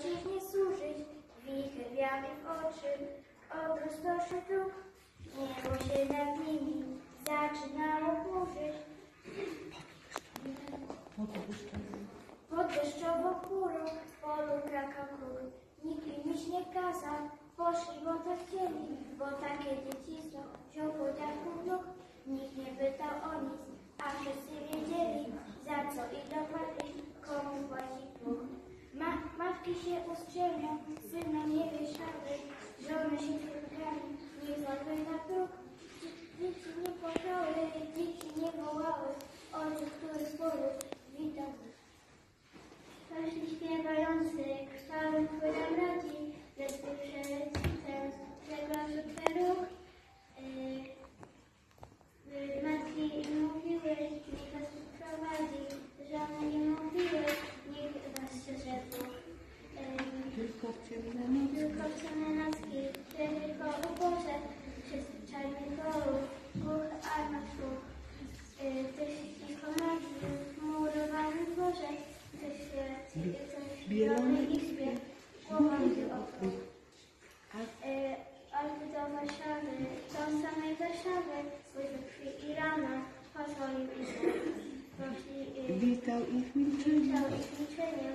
ojczyźnie służyć, wicher wiary w oczy, obróz proszę dróg, niebo się nad nimi zaczynało burzyć. Pod deszczową chmurą w polu krakał kruk. Nikt im iść nie kazał, poszli, bo to chcieli, bo takie się ustrzelnią, synom nie wieszały, żony się córkami nie złapy na próg. Dzieci nie płakały, dzieci nie wołały, ojciec, który poród witał Weszli śpiewający, krwawym płynem radzi, zielonej izbie, głową się okrył. Yy, Alby do Warszawy, do samej Warszawy, łyżwy krwi i rana, pozwolił Poszli, yy, Witał ich milczeniem. Widział ich milczeniem,